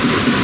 you